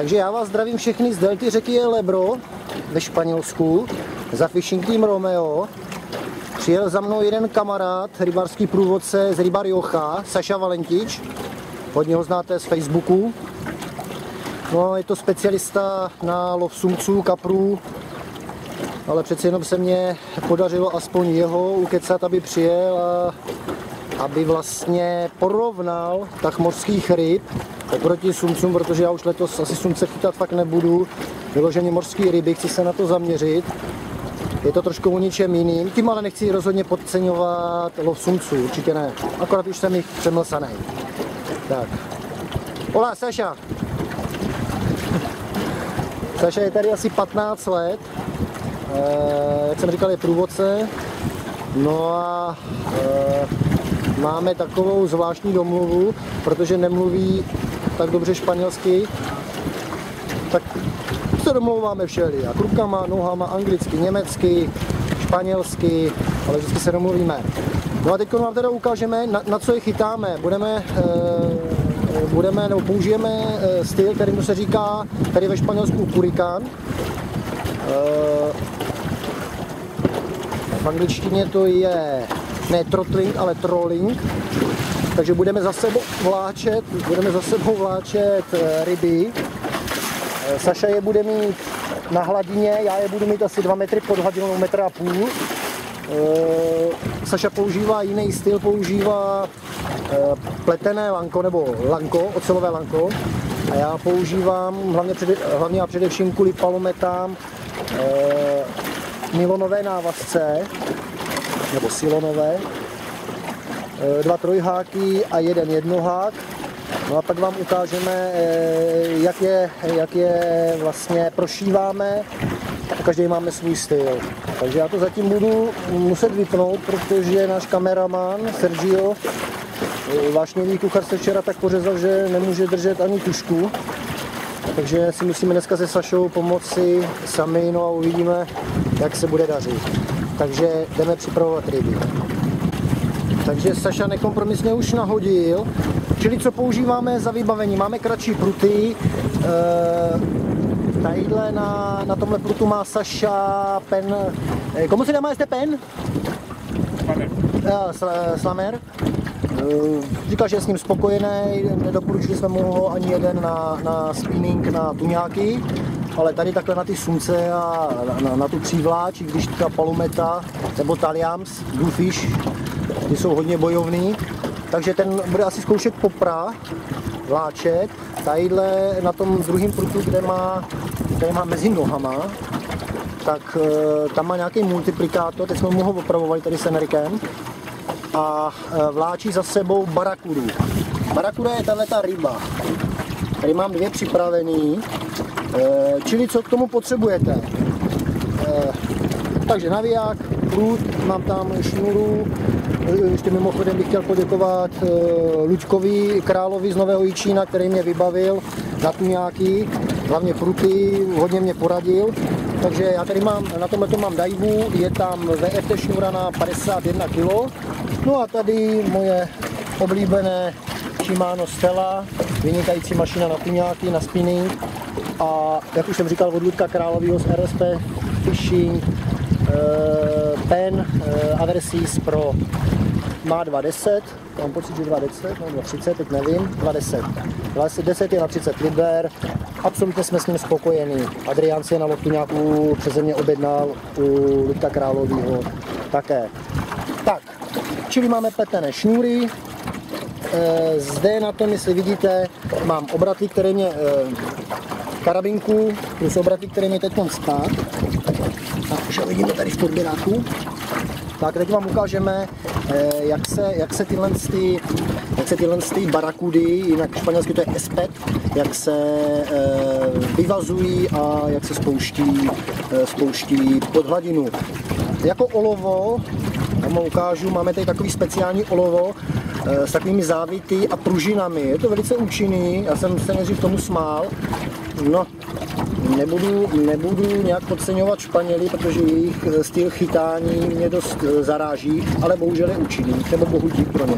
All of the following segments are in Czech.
Takže já vás zdravím všechny z delty řeky Lebro ve Španělsku za Fishing Team Romeo. Přijel za mnou jeden kamarád, rybářský průvodce z Rybar Jocha, Saša Valentič. Hodně ho znáte z Facebooku. No, je to specialista na lov sumců, kaprů, ale přeci jenom se mě podařilo aspoň jeho ukecat, aby přijel a aby vlastně porovnal tak mořských ryb oproti sumcům, protože já už letos asi sumce chytat fakt nebudu. Vyloženě mořské ryby, chci se na to zaměřit. Je to trošku o ničem jiným, tím ale nechci rozhodně podceňovat lov sumců, určitě ne. Akorát už jsem jich přemlsaný. Tak. Hola, Saša. Saša je tady asi 15 let. E, jak jsem říkal, je průvodce. No a e, máme takovou zvláštní domluvu, protože nemluví tak dobře španělsky, tak se domlouváme všeli. A rukama, nohama, anglicky, německy, španělsky, ale vždycky se domluvíme. No a teď vám teda ukážeme, na, na co je chytáme. Budeme, e, budeme nebo použijeme e, styl, kterým se říká tady ve Španělsku kurikán. E, v angličtině to je ne throttling, ale trolling. Takže budeme za sebou vláčet, budeme za sebou vláčet ryby. Saša je bude mít na hladině, já je budu mít asi 2 metry pod hladinou, metra a půl. Saša používá jiný styl, používá pletené lanko nebo lanko, ocelové lanko. A já používám hlavně, přede, hlavně a především kvůli palometám nylonové návazce, nebo silonové, dva trojháky a jeden jednohák. No a pak vám ukážeme, jak je, jak je vlastně prošíváme. Každý máme svůj styl. Takže já to zatím budu muset vypnout, protože náš kameraman Sergio vášnivý kuchař se včera tak pořezal, že nemůže držet ani tušku. Takže si musíme dneska se Sašou pomoci sami, no a uvidíme, jak se bude dařit. Takže jdeme připravovat ryby. Takže Saša nekompromisně už nahodil. Čili co používáme za vybavení? Máme kratší pruty. E, tadyhle na, na tomhle prutu má Saša pen. E, komu se dáme pen? Slamer. E, slamer. Říkal, že je s ním spokojený, nedoporučili jsme mu ho ani jeden na, na spinning na tuňáky, ale tady takhle na ty sumce a na, na, na tu přívláč, když ta palometa nebo taliams, bluefish, ty jsou hodně bojovný, takže ten bude asi zkoušet popra, vláčet, tadyhle na tom druhém prutu, kde má, kde má mezi nohama, tak tam má nějaký multiplikátor, teď jsme mu ho opravovali tady s Enrikem, a vláčí za sebou barakudu. Barakuda je tahle ta ryba. Tady mám dvě připravený, čili co k tomu potřebujete. Takže naviják, prut, mám tam šnuru, ještě mimochodem bych chtěl poděkovat Luďkovi Královi z Nového Jičína, který mě vybavil na nějaký, hlavně pruty, hodně mě poradil. Takže já tady mám, na tomhle mám dajvu, je tam VFT šnura na 51 kg. No a tady moje oblíbené Shimano Stella, vynikající mašina na tuňáky, na spinning. A jak už jsem říkal, od Ludka Královýho z RSP Fishing, Pen uh, Aversis Pro má 210, mám pocit, že 210, nebo 30, teď nevím, 210. 210 je na 30 liber, absolutně jsme s ním spokojení. Adrián si je na lotu nějakou přeze mě objednal u Ludka Královýho také. Tak, čili máme pletené šňůry, zde na tom, jestli vidíte, mám obraty, které mě karabinku, plus obraty, které mě teď spát. Tak už vidíme tady v podběráku. Tak teď vám ukážeme, jak se, jak se tyhle, ty, jak se tyhle ty barakudy, jinak španělsky to je espet, jak se e, vyvazují a jak se spouští, e, spouští pod hladinu. Jako olovo, vám ukážu, máme tady takový speciální olovo, s takovými závity a pružinami. Je to velice účinný, já jsem se nejdřív tomu smál. No, nebudu, nebudu nějak podceňovat Španěli, protože jejich styl chytání mě dost zaráží, ale bohužel je účinný, nebo bohu dík pro ně.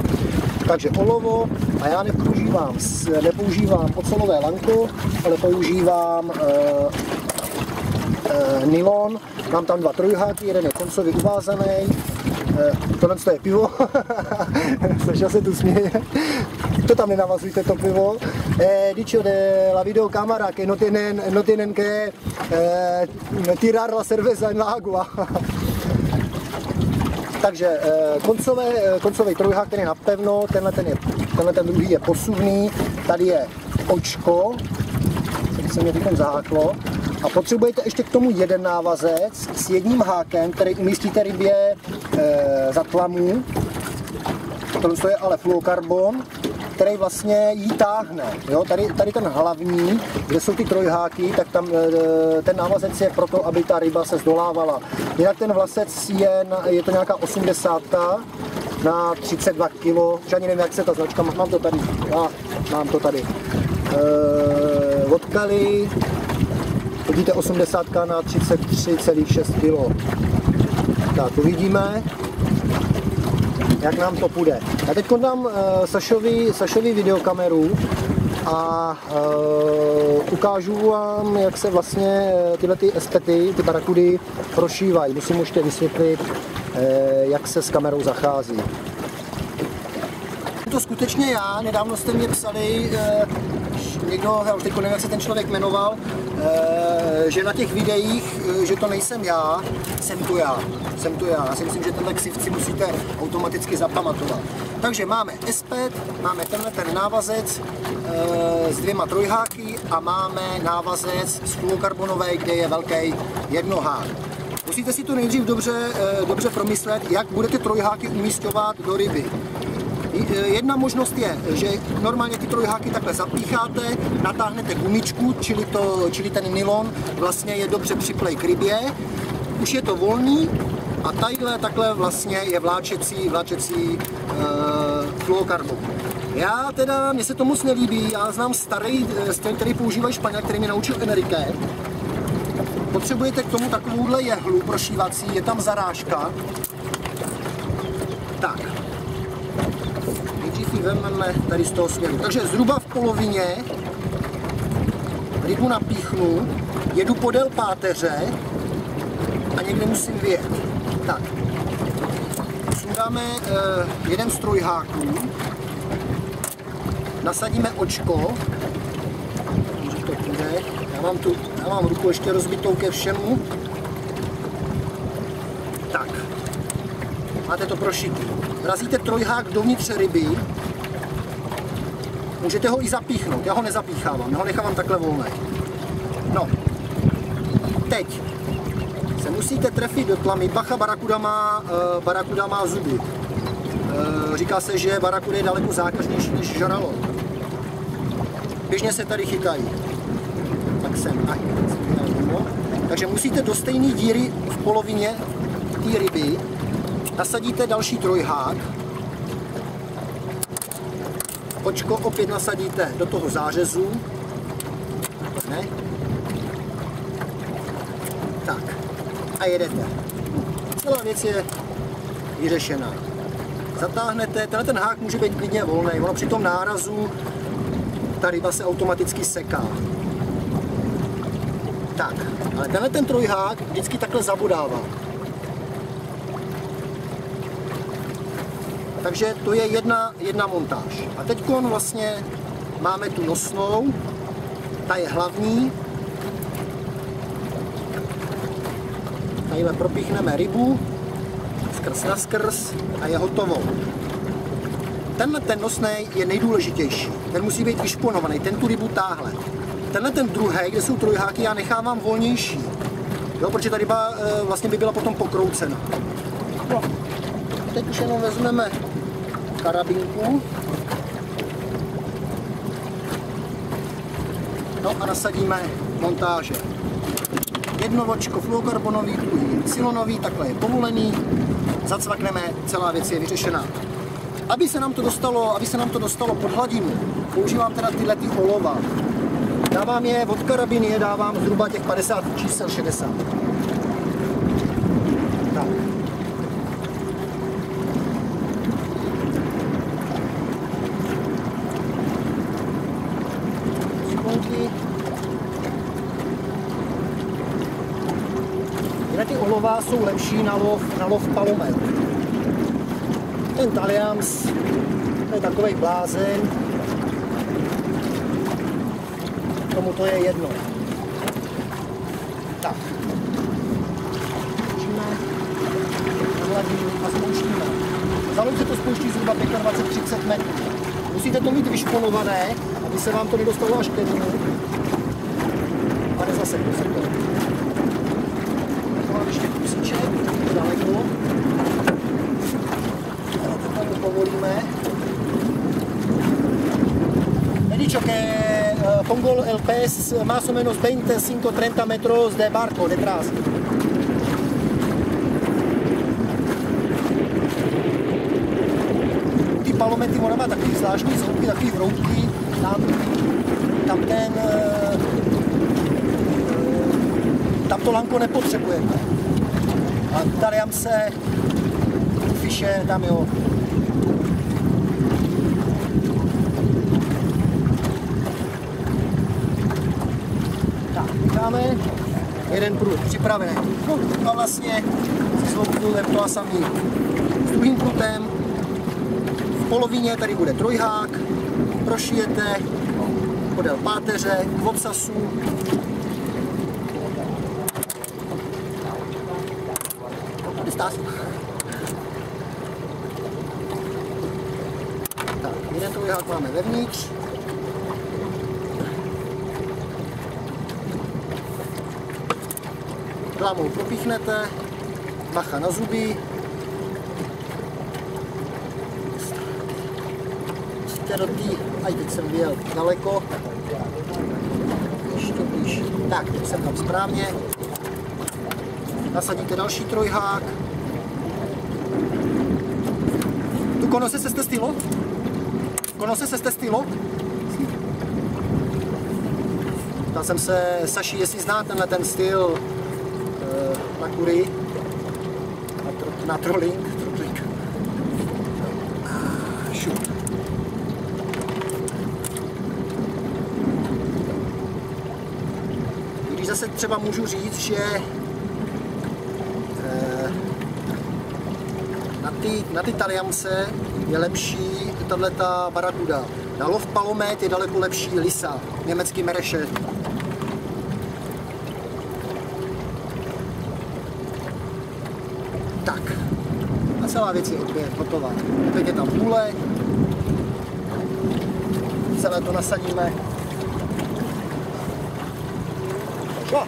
Takže olovo a já nepoužívám, nepoužívám ocelové lanko, ale používám uh, uh, nylon. Mám tam dva trojháky, jeden je koncový uvázaný, tohle je pivo, Saša se tu směje, to tam nenavazujte to pivo. Eh, la videocámara que no tienen, no tienen que eh, tirar la cerveza en la agua. Takže eh, koncové, eh, koncový trojhák, ten je napevno, tenhle ten, je, tenhle ten druhý je posuvný, tady je očko, který se mě teď zaháklo, a potřebujete ještě k tomu jeden návazec s jedním hákem, který umístíte rybě e, za tlamu. To je ale fluokarbon, který vlastně jí táhne. Jo? Tady, tady ten hlavní, kde jsou ty trojháky, tak tam e, ten návazec je proto, aby ta ryba se zdolávala. Jinak ten vlasec je, je to nějaká 80 na 32 kg, že ani nevím, jak se ta značka, mám to tady, já mám to tady. E, od Kali, vidíte 80 na 33,6 kg. Tak uvidíme jak nám to půjde. Já teď dám uh, Sašovi, Sašovi videokameru a uh, ukážu vám, jak se vlastně eh, tyhle ty estety, ty barakudy prošívají. Musím ještě vysvětlit, uh, jak se s kamerou zachází. To skutečně já, nedávno jste mě psali, uh, někdo, já už teď nevím, jak se ten člověk jmenoval, že na těch videích, že to nejsem já, jsem to já jsem tu já. Já si myslím, že tenhle ksivci musíte automaticky zapamatovat. Takže máme espet, máme tenhle ten návazec e, s dvěma trojháky a máme návazec z fluokarbonové, kde je velký jednohák. Musíte si to nejdřív dobře, dobře promyslet, jak budete trojháky umístěvat do ryby. Eh, jedna možnost je, že normálně ty trojháky takhle zapícháte, natáhnete gumičku, čili, to, čili ten nylon vlastně je dobře připlej k rybě, už je to volný, a tadyhle takhle vlastně je vláčecí, vláčecí uh, fluokarbon. Já teda, mně se to moc nelíbí, já znám starý eh, styl, který používají Španěl, který mi naučil Enrique. Potřebujete k tomu takovouhle jehlu prošívací, je tam zarážka. Tak. Vezmeme tady z toho směru. Takže zhruba v polovině rybu napíchnu, jedu podél páteře a někde musím vyjet. Tak, sundáme uh, jeden z trojháků, nasadíme očko, to půjde, já mám, tu, já mám ruku ještě rozbitou ke všemu, tak, máte to prošitý. Vrazíte trojhák dovnitř ryby, můžete ho i zapíchnout, já ho nezapíchávám, já ho nechávám takhle volné. No, teď se musíte trefit do tlamy. Bacha, barakuda má, uh, barakuda má zuby. Uh, říká se, že barakuda je daleko zákažnější než žralo. Běžně se tady chytají. Tak sem, Takže musíte do stejné díry v polovině té ryby nasadíte další trojhák. Očko opět nasadíte do toho zářezu. Ne? Tak a jedete. Celá věc je vyřešená. Zatáhnete, tenhle ten hák může být klidně volný, ono při tom nárazu ta ryba se automaticky seká. Tak, ale tenhle ten trojhák vždycky takhle zabudává. Takže to je jedna, jedna montáž. A teď vlastně máme tu nosnou, ta je hlavní, Tadyhle propíchneme rybu skrz na skrz a je hotovo. Tenhle ten nosný je nejdůležitější. Ten musí být vyšponovaný, ten tu rybu táhle. Tenhle ten druhý, kde jsou trojháky, já nechávám volnější. Jo, protože ta ryba e, vlastně by byla potom pokroucena. No. Teď už jenom vezmeme karabinku. No a nasadíme montáže jedno očko fluokarbonový, druhý silonový, takhle je povolený, zacvakneme, celá věc je vyřešená. Aby se nám to dostalo, aby se nám to dostalo pod hladinu, používám teda tyhle ty olova. Dávám je od karabiny, dávám zhruba těch 50 čísel 60. Tak. Tyhle ty olová jsou lepší na lov, na lov palomet. Ten Taliams, to je takový blázen, tomu to je jedno. Tak. A spouštíme. Za se to spouští zhruba 25-30 metrů. Musíte to mít vyšponované, aby se vám to nedostalo až ke dnu. A nezaseklo se to. Mám ještě kusíček, daleko. To povolíme. He dicho que uh, pez más o menos 25-30 metros de barco detrás. Ty palomety ona má takový zvláštní zvuky, takový vroutky, tam, tam ten, uh, tam to lanko nepotřebujeme. A tady se fiše, tam jo, máme jeden prut připravený. No a vlastně s je to a samý s druhým prutem. V polovině tady bude trojhák, prošijete podél páteře, k obsasu. Tak, jeden trojhák máme vevnitř, Klamou propíchnete, bacha na zuby, musíte do tý, aj teď jsem vyjel daleko, ještě blíž, tak, teď jsem tam správně, nasadíte další trojhák, tu conoces este estilo? Conoces este estilo? Ptal jsem se Saši, jestli zná tenhle ten styl kury, na, tro, na trolling, trolling. Šup. Když zase třeba můžu říct, že eh, na ty, na ty taliamce je lepší tato barakuda. Na lov palomet je daleko lepší lisa, německý mereše. Celá věc je opět hotová. Teď je tam půle. Celé to nasadíme. Jo.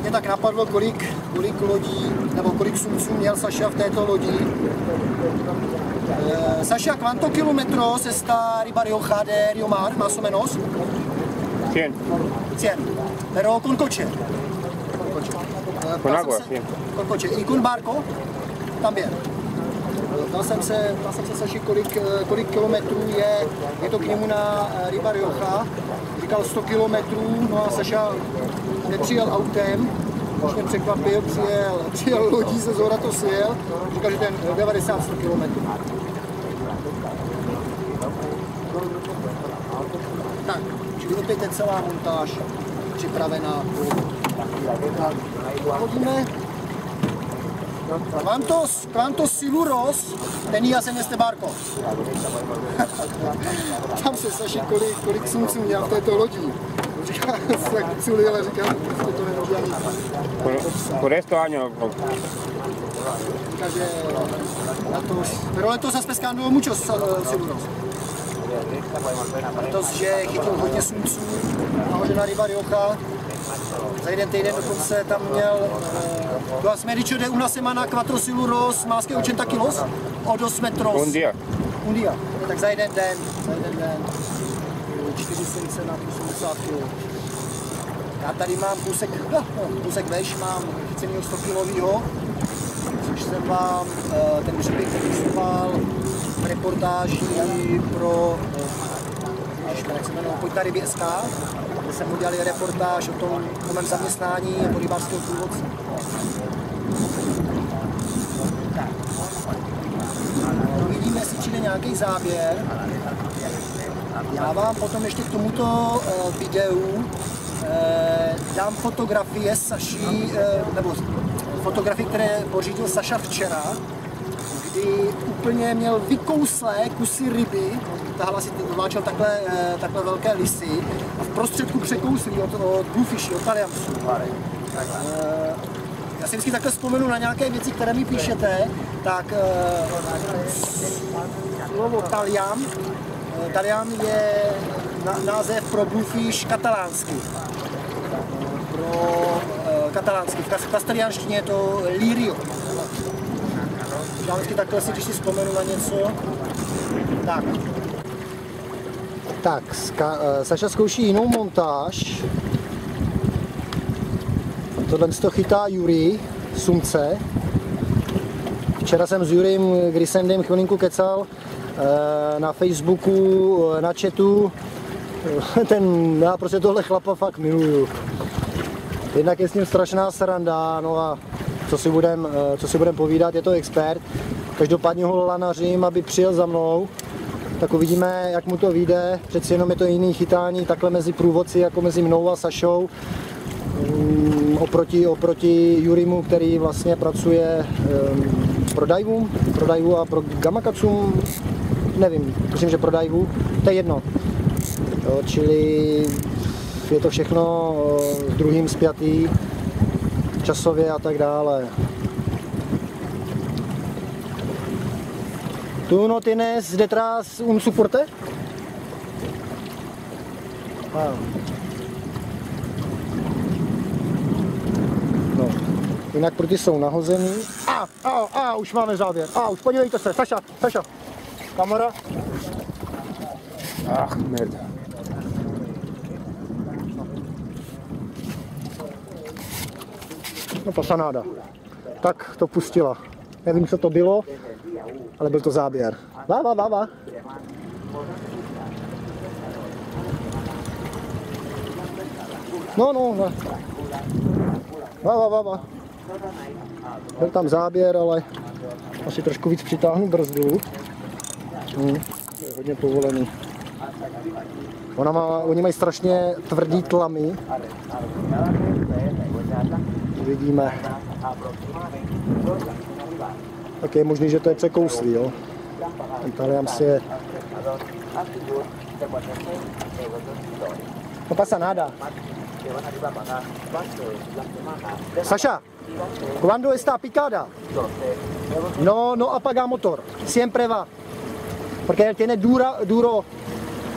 Mě tak napadlo, kolik, kolik lodí, nebo kolik sumců měl Saša v této lodi. Eh, Saša, ¿cuánto kilómetros está arriba Rioja de Rio Mar, más o menos? 100. 100. Pero con coche. Con coche. Con agua, sí. Con coche. ¿Y con barco? También. Ptal jsem se, ptal jsem se Saši, kolik, kolik kilometrů je, je to k němu na Ryba Rioja. Říkal 100 kilometrů, no a Saša nepřijel autem, už mě překvapil, přijel, přijel lodí, se zhora to sjel, říkal, že ten 90 100 kilometrů. Čili opět je celá montáž připravená. Hodíme ¿Cuántos, cuántos siluros tenías en este barco? Tam se Saši, kolik, kolik sumců měl v této lodi. Říká, culi, ale říkám, prostě to nemůžu ani. Por, esto año. Říká, že to, pero letos has pescando muchos uh, siluros. Letos, že chytil hodně sumců, nahoře na ryba Rioja. Za jeden týden dokonce tam měl uh, Las Medicho de una semana quattro siluros más que 80 kilos o dos metros. Un día. Un día. Tak za jeden den, za jeden den. 4 sence na 80 kg. Já tady mám kusek, no, kusek veš, mám chycenýho 100 kilovýho, což jsem vám uh, ten hřebík vystupoval v reportáži pro, jak se jmenuje, ryby SK, kde jsem udělali reportáž o tom, o mém zaměstnání jako rybářského průvodce. Vidíme, jestli přijde nějaký záběr. Já vám potom ještě k tomuto uh, videu eh, dám fotografie Saší, eh, nebo fotografie, které pořídil Saša včera, kdy úplně měl vykouslé kusy ryby, tahal si vláčel takhle, eh, takhle velké lisy a v prostředku překouslí od, od Bluefishy, od Taliamsu. Eh, já si vždycky takhle vzpomenu na nějaké věci, které mi píšete, tak eh, slovo Taliam, eh, Taliam je název pro Bluefish katalánsky. Pro katalánsky. V kas- kasteliánštině je to Lirio. Já vždycky takhle si, když si vzpomenu na něco. Tak. Tak, ska, uh, Saša zkouší jinou montáž. Tohle to chytá Juri, sumce. Včera jsem s Jurím Grisendem chvilinku kecal eh, na Facebooku, eh, na chatu. Ten, já prostě tohle chlapa fakt miluju. Jednak je s ním strašná sranda, no a co si budem, eh, budem povídat, je to expert. Každopádně ho lanařím, aby přijel za mnou, tak uvidíme, jak mu to vyjde. Přeci jenom je to jiný chytání takhle mezi průvodci, jako mezi mnou a Sašou. Mm, oproti, oproti Jurimu, který vlastně pracuje pro Daivu, pro Daivu a pro Gamakatsu, nevím, myslím, že pro Daivu, to je jedno. Jo, čili je to všechno eh, s druhým spjatý, časově a tak dále. Tu no tienes detrás un soporte? Ah. No. Jinak proti jsou nahozený. A, a, a, už máme závěr. A, už podívejte se, Saša, Saša. Kamera. Ach, merda. No pasanáda. Tak to pustila. Nevím, co to bylo, ale byl to záběr. Vá, vá, vá, vá. No, no, no. Vá, vá. Byl tam záběr, ale asi trošku víc přitáhnu brzdu. Hm, je hodně povolený. Ona má, oni mají strašně tvrdý tlamy. Uvidíme. Tak je možný, že to je překouslý, jo. Italiam si je... No pasa nada. Sasha, cuando está picada? No, no apaga motor. Siempre va. Porque tiene dura, duro.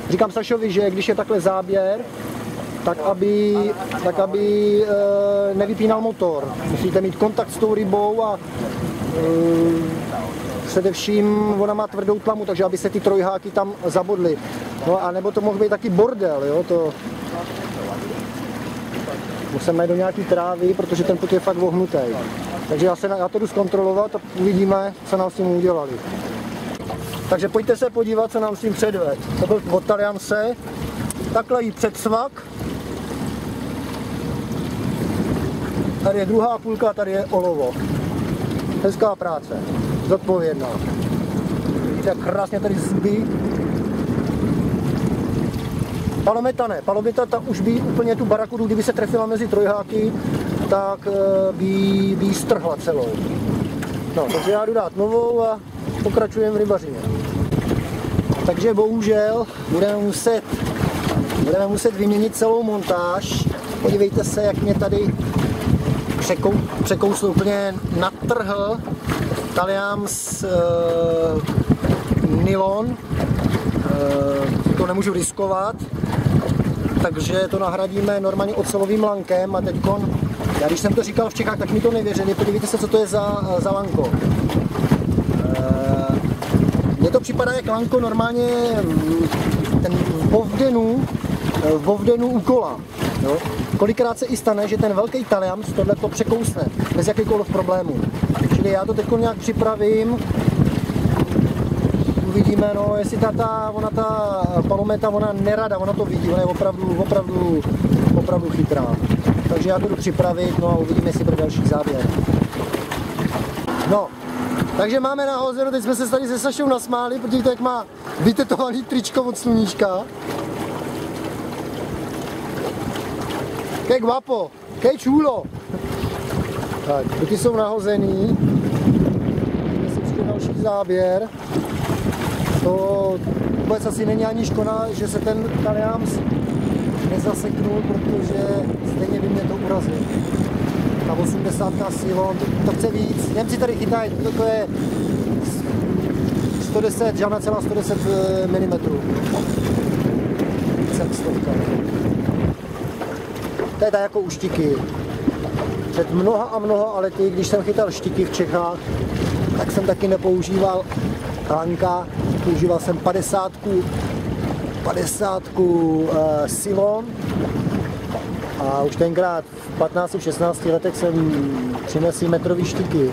Říkám Sašovi, že když je takhle záběr, tak aby, tak aby e, nevypínal motor. Musíte mít kontakt s tou rybou a e, především ona má tvrdou tlamu, takže aby se ty trojháky tam zabodly. No a nebo to mohl být taky bordel, jo, to musím najít do nějaký trávy, protože ten put je fakt vohnutý. Takže já, se, já to jdu zkontrolovat a uvidíme, co nám s tím udělali. Takže pojďte se podívat, co nám s tím předved. To byl od Taliance, takhle jí předsvak. Tady je druhá půlka, tady je olovo. Hezká práce, zodpovědná. Vidíte, jak krásně tady zuby. Palometa ne, palometa ta už by úplně tu barakudu, kdyby se trefila mezi trojháky, tak eh, by, by ji strhla celou. No, takže já jdu dát novou a pokračujeme v rybařině. Takže bohužel budeme muset, budeme muset vyměnit celou montáž. Podívejte se, jak mě tady překou, překousl úplně natrhl Taliam z uh, nylon. Uh, to nemůžu riskovat, takže to nahradíme normálně ocelovým lankem a teďkon, já když jsem to říkal v Čechách, tak mi to nevěřili, podívejte se, co to je za, za lanko. Eh, Mně to připadá jak lanko normálně mm, ten v Bovdenu, eh, v Bovdenu u kola. Jo? Kolikrát se i stane, že ten velký Italian tohle to překousne bez jakýkoliv problémů. Čili já to teď nějak připravím, uvidíme, no, jestli ta, ta, ona ta palometa, ona nerada, ona to vidí, ona je opravdu, opravdu, opravdu chytrá. Takže já to jdu připravit, no a uvidíme, jestli bude další záběr. No, takže máme nahozeno, teď jsme se tady se Sašou nasmáli, protože jak má vytetovaný tričko od sluníčka. Que guapo, que chulo. Tak, ty jsou nahozený. Přijde další záběr. To vůbec asi není ani škoda, že se ten Taliams nezaseknul, protože stejně by mě to urazil. Ta 80 silon, to, to chce víc. Němci tady chytají, to, to je 110, žádná celá 110 mm. Jsem stovka. To je tak jako u štiky. Před mnoha a mnoha lety, když jsem chytal štiky v Čechách, tak jsem taky nepoužíval lanka, používal jsem 50 50 uh, silon a už tenkrát v 15-16 letech jsem přinesl metrový štiky.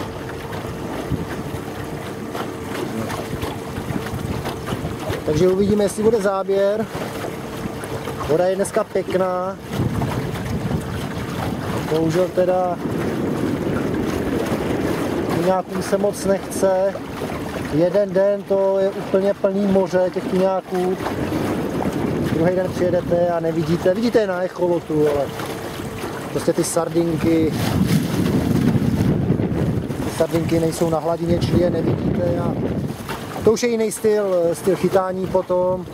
Takže uvidíme, jestli bude záběr. Voda je dneska pěkná. Bohužel teda tuňáků se moc nechce. Jeden den to je úplně plný moře těch tuňáků. Druhý den přijedete a nevidíte, vidíte je na echolotu, ale prostě ty sardinky, sardinky nejsou na hladině, čili je nevidíte a to už je jiný styl, styl chytání potom.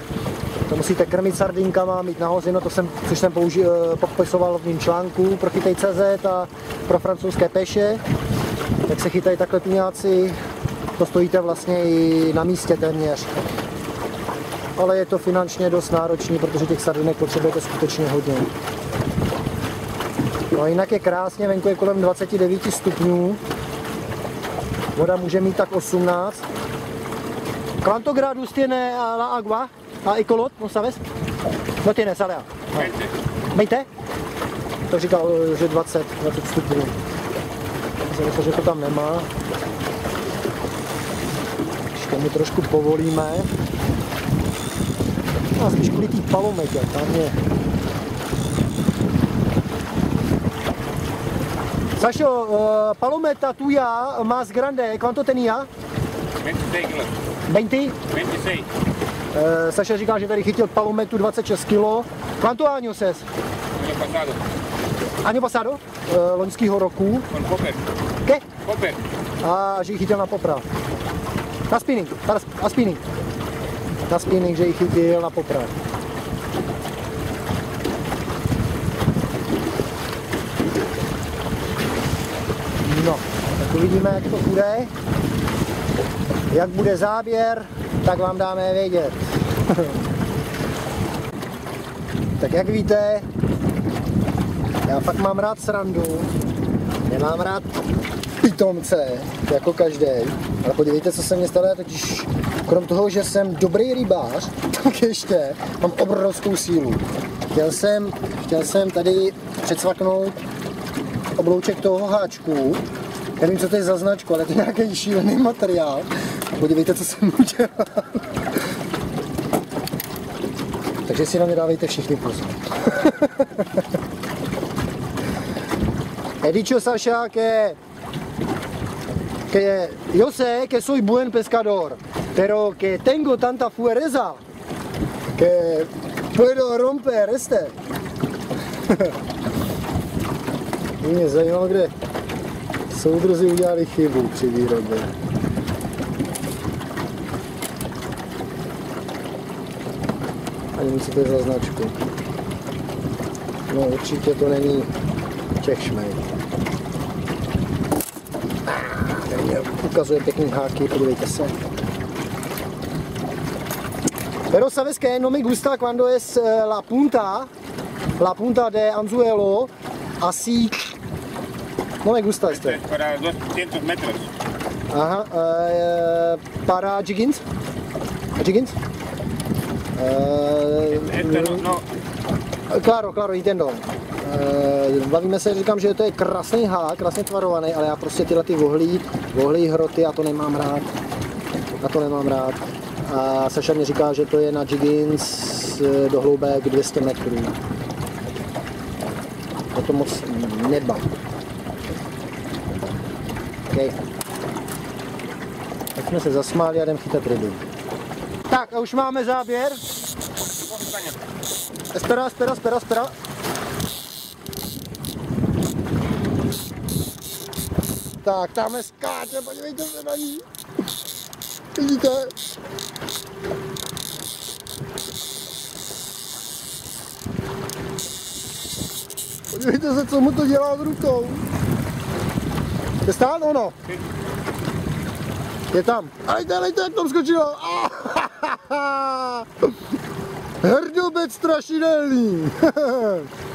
To musíte krmit sardinkama, mít nahoře, no to jsem, což jsem použi, popisoval v mém článku pro Chytej.cz a pro francouzské peše. Jak se chytají takhle tuňáci, to stojíte vlastně i na místě téměř. Ale je to finančně dost náročný, protože těch sardinek potřebujete skutečně hodně. No jinak je krásně, venku je kolem 29 stupňů. Voda může mít tak 18. Quanto grados tiene la agua? A Ecolot, no sabes? No tiene, sale. No. 20? To říkal, že 20, 20 stupňů. Myslím, že to tam nemá. Ještě mu trošku povolíme. A spíš kvůli té palometě, tam je. Sašo, uh, palometa tuya más grande, ¿cuánto tenía? 26 kilos. 20? 26. Uh, Saša říká, že tady chytil palometu 26 kg. ¿Cuánto años es? Año pasado. Año pasado? Uh, loňského roku. Con Popper. ¿Qué? Popper. A že ji chytil na poprav. Na spinning, na spinning. Na spinning, že ji chytil na poprav. No, tak uvidíme, jak to bude. Jak bude záběr, tak vám dáme vědět. tak jak víte, já fakt mám rád srandu, nemám rád pitomce, jako každý. Ale podívejte, co se mě stalo, totiž krom toho, že jsem dobrý rybář, tak ještě mám obrovskou sílu. Chtěl jsem, chtěl jsem tady předsvaknout oblouček toho háčku, nevím, co to je za značku, ale to je nějaký šílený materiál. Podívejte, co jsem udělal. Takže si na mě dávejte všichni pozor. He dicho Sasha que, que yo sé que soy buen pescador, pero que tengo tanta fuerza que puedo romper este. Mě zajímalo, kde soudruzi udělali chybu při výrobě. Nevím, co to je za značku. No určitě to není Čech šmej. Mě ukazuje pěkný háky, podívejte se. Pero sabes que no me gusta cuando es eh, la punta, la punta de anzuelo, así, no me gusta Esto este. es para 200 metros. Aha, eh, para jiggins? Jiggins? Eh, Este no. Claro, claro, entiendo. Eh, Bavíme se, říkám, že to je krásný hák, krásně tvarovaný, ale já prostě tyhle ty vohlí, vohlí hroty, já to nemám rád. Já to nemám rád. A Saša mi říká, že to je na Jiggins eh, do hloubek 200 metrů. To to moc nebav. Okay. Tak jsme se zasmáli a jdem chytat ryby. Tak a už máme záběr. Espera, espera, espera, espera. Tak, tam skáče, podívejte se na ní. Vidíte? Podívejte se, co mu to dělá s rukou. Je stát ono? Je tam. Lejte, lejte, jak tam skočilo. Hrdobec strašidelný.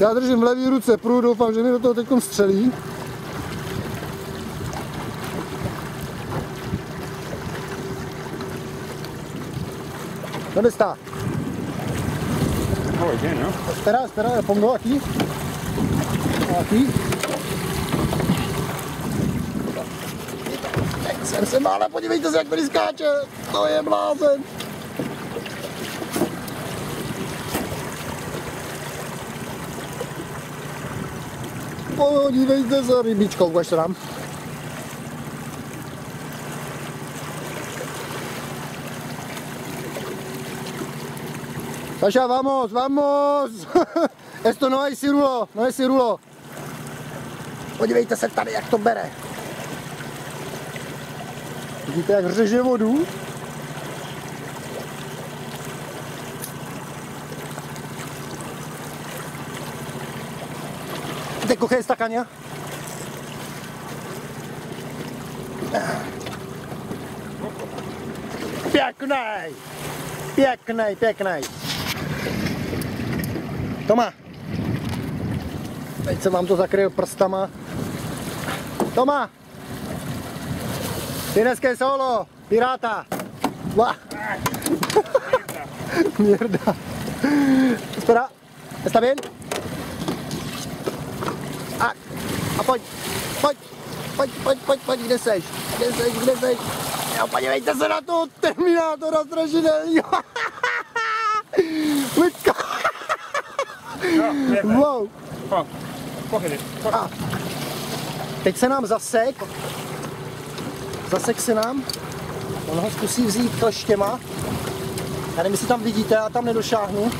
Já držím v levý ruce prů, doufám, že mi do toho teď střelí. ¿Dónde está? Oh, bien, ¿no? Espera, espera, le pongo aquí. Aquí. Jsem se mále, podívejte se, jak tady skáče. To je blázen. Podívejte se, rybičkou, ukaž to nám. Vamos, vamos! Esto no hay cirulo, no hay cirulo. Podívejte se tady, jak to bere. Vidíte, jak řeže vodu? Teď kochej stakaně. Pěknej! Pěknej, pěknej. Toma. Teď jsem vám to zakryl prstama. Toma. Que solo, pirata. Va. Mierda. Espera. ¿Está bien? A, a pojď. Pojď. Pojď, pojď, pojď, pojď. Kde seš? Kde seš, kde seš? Jo, podívejte se na to Terminátora strašidelného. Lidka. Wow. A teď se nám zasek. Zasek se nám. On ho zkusí vzít kleštěma. Já nevím, jestli tam vidíte, já tam nedošáhnu.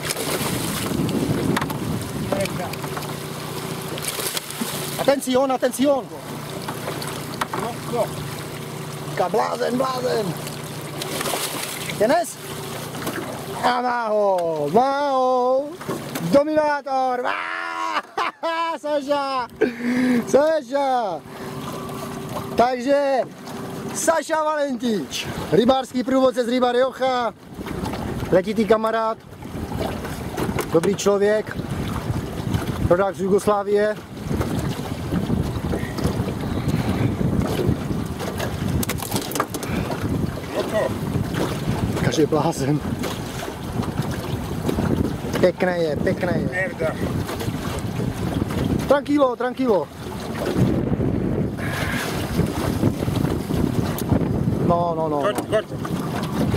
Atención, atención. No, no. Říká blázen, blázen. Tienes? A má ho, má ho. Dominátor. Saša, Saša. Takže Saša Valentíč, rybářský průvodce z Ryba Riocha, letitý kamarád, dobrý člověk, rodák z Jugoslávie. Kaže blázen. Pěkné je, pěkné je. Tranquilo, tranquilo. No, no, no. Corto, no. corto.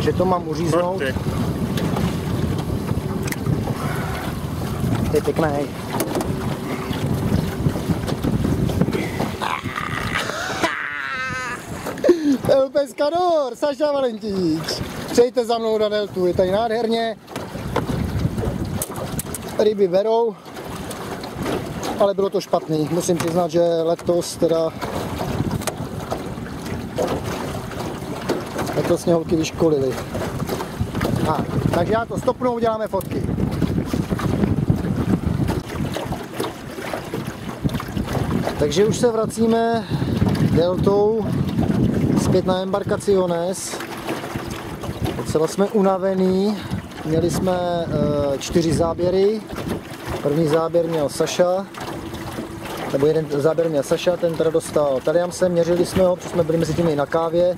Že to mám uříznout. Corte. Je pěkné. El Pescador, Saša Valentíč. Přejte za mnou na deltu, je tady nádherně. Ryby berou, ale bylo to špatný. Musím přiznat, že letos teda letos mě holky vyškolili. A, takže já to stopnu, uděláme fotky. Takže už se vracíme deltou zpět na Embarcaciones. Docela jsme unavený. Měli jsme eh, čtyři záběry. První záběr měl Saša, nebo jeden záběr měl Saša, ten teda dostal Taliamse, měřili jsme ho, protože jsme byli mezi tím i na kávě.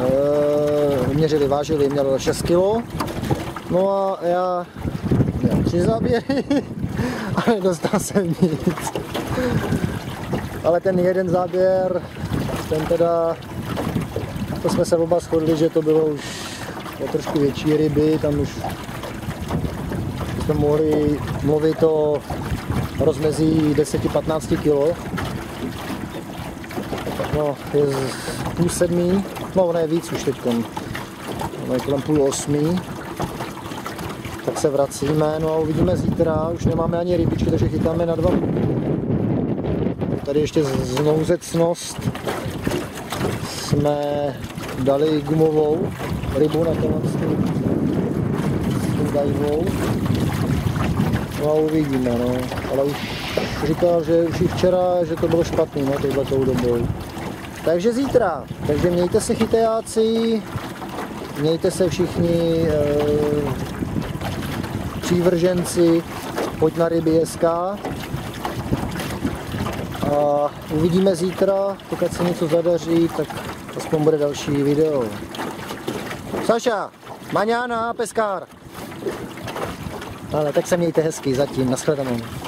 Eh, Měřili, vážili, měl 6 kg. No a já měl tři záběry, ale nedostal jsem nic. Ale ten jeden záběr, ten teda, to jsme se oba shodli, že to bylo už o trošku větší ryby, tam už jsme mohli mluvit o rozmezí 10-15 kg. No, je z půl sedmý, No, ono je víc už teď. Ono je kolem půl osmí. Tak se vracíme, no a uvidíme zítra. Už nemáme ani rybičky, takže chytáme na dva. Tady ještě znouzecnost. Jsme dali gumovou rybu na tohle s dajvou. No a uvidíme, no. Ale už říkal, že už i včera, že to bylo špatný, no, touhle tou dobou. Takže zítra. Takže mějte se chytejáci, mějte se všichni e, přívrženci, pojď na ryby SK. A uvidíme zítra, pokud se něco zadaří, tak aspoň bude další video. Saša, maňána, peskár. Ale tak se mějte hezky zatím, nashledanou.